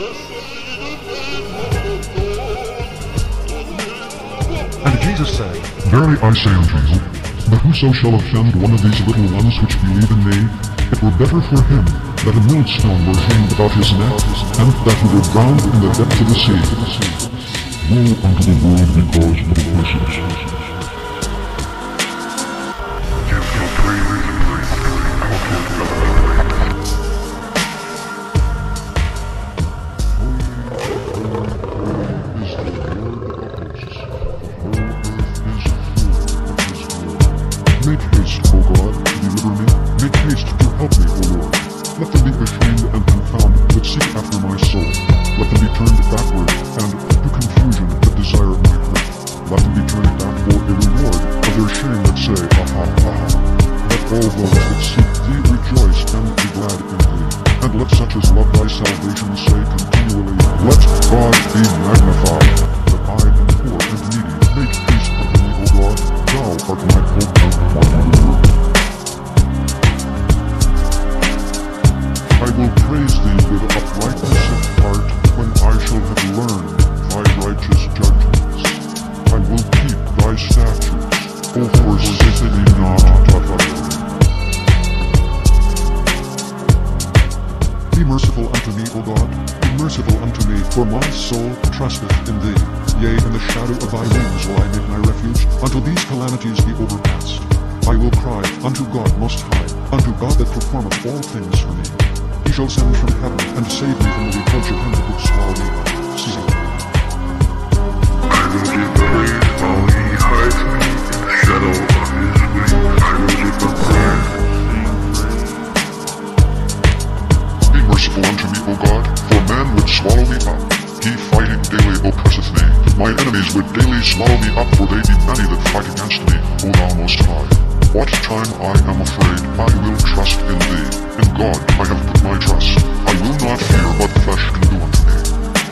And Jesus said, Verily I say unto you, that whoso shall offend one of these little ones which believe in me, it were better for him that a millstone were hanged about his neck, and that he were drowned in the depth of the sea. Woe unto the world because of the curses. God, deliver me. Make haste to help me, O Lord. Let them be ashamed and confounded that seek after my soul. Let them be turned backward and to confusion that desire my hurt. Let them be turned back for a reward of their shame that say, Aha, aha. Let all those that seek thee rejoice and be glad in thee. And let such as love thy salvation say continually, Let God be magnified. Merciful unto me, O God. Be merciful unto me, for my soul trusteth in thee. Yea, in the shadow of thy wings will I make my refuge, until these calamities be overpast. I will cry unto God most high, unto God that performeth all things for me. He shall send from heaven and save me from the reproach of him that would swallow me. Selah. I will give praise while he hides me in the shadow of his wings. My enemies would daily swallow me up, for they be many that fight against me, O thou most high. What time I am afraid, I will trust in thee. In God I have put my trust. I will not fear what flesh can do unto me.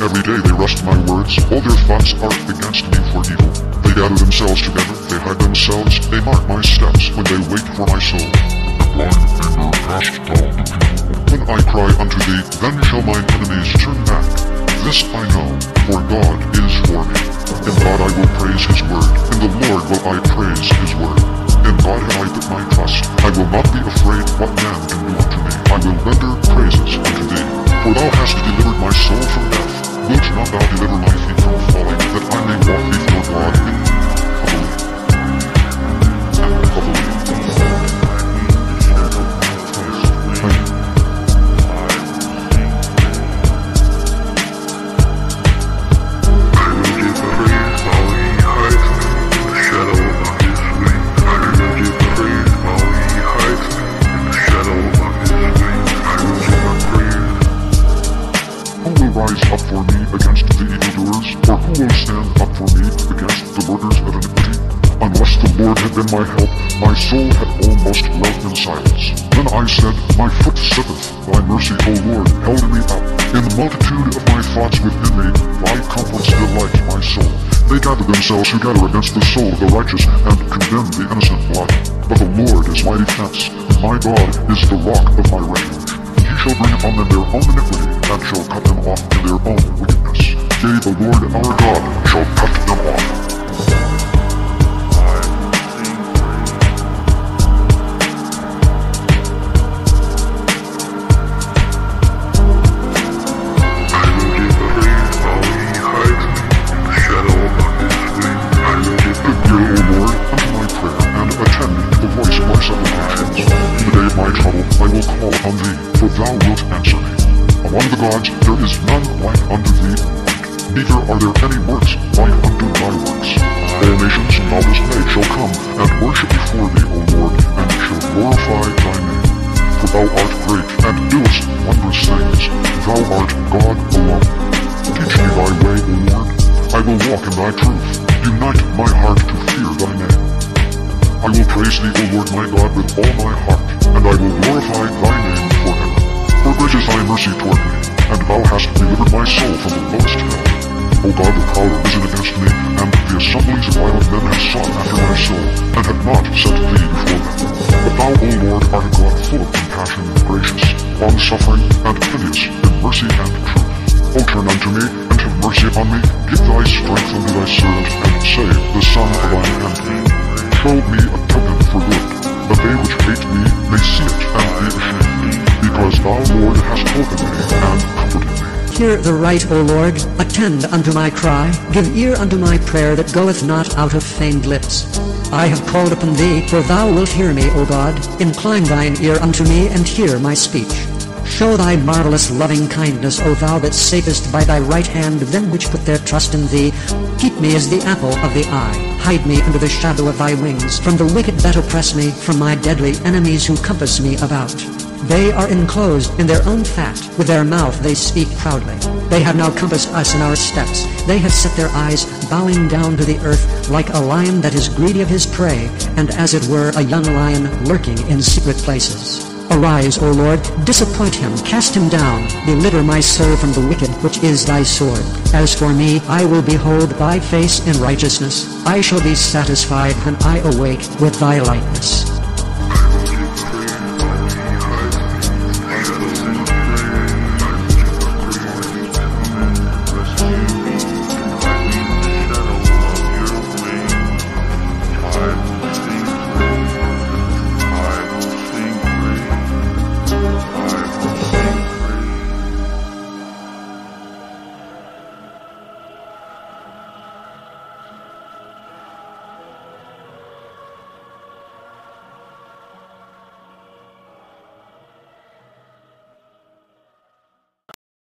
Every day they rust my words, all their thoughts are against me for evil. They gather themselves together, they hide themselves, they mark my steps when they wait for my soul. Blind anger cast down the people. When I cry unto thee, then shall mine enemies turn back. This I know, for God is for me. In God I will praise his word, in the Lord will I praise his word. In God have I put my trust. I will not be afraid what man can do unto me. I will render praises unto thee. For thou hast delivered my soul from death. Wilt not thou deliver my feet from falling, that I may walk before God Up for me against the evildoers? Or who will stand up for me against the workers of iniquity? Unless the Lord had been my help, my soul had almost dwelt in silence. Then I said, My foot slippeth, thy mercy, O Lord, held me up. In the multitude of my thoughts within me, thy comforts delight my soul. They gather themselves together against the soul of the righteous, and condemn the innocent blood. But the Lord is my defense, my God is the rock of my refuge. He shall bring upon them their own iniquity, and shall cut them off in their own wickedness. Yea, the Lord our God shall cut them off. My to trouble I will call thee, for thou wilt answer me. Among the gods there is none like unto thee, neither are there any works like unto thy works. All nations thou hast made shall come and worship before thee, O Lord, and shall glorify thy name. For thou art great, and doest wondrous things. Thou art God alone. Teach me thy way, O Lord. I will walk in thy truth. Unite my heart to fear thy name. I will praise thee, O Lord my God, with all my heart, and I will glorify thy name. For great is thy mercy toward me, and thou hast delivered my soul from the lowest hell. O God, the proud are risen against me, and the assemblies of violent men have sought the right, O Lord. Attend unto my cry. Give ear unto my prayer that goeth not out of feigned lips. I have called upon thee, for thou wilt hear me, O God. Incline thine ear unto me, and hear my speech. Show thy marvelous loving kindness, O thou that savest by thy right hand them which put their trust in thee. Keep me as the apple of the eye. Hide me under the shadow of thy wings, from the wicked that oppress me, from my deadly enemies who compass me about. They are enclosed in their own fat. With their mouth they speak proudly. They have now compassed us in our steps. They have set their eyes, bowing down to the earth, like a lion that is greedy of his prey, and as it were a young lion lurking in secret places. Arise, O Lord, disappoint him, cast him down, deliver my soul from the wicked, which is thy sword. As for me, I will behold thy face in righteousness. I shall be satisfied when I awake with thy likeness.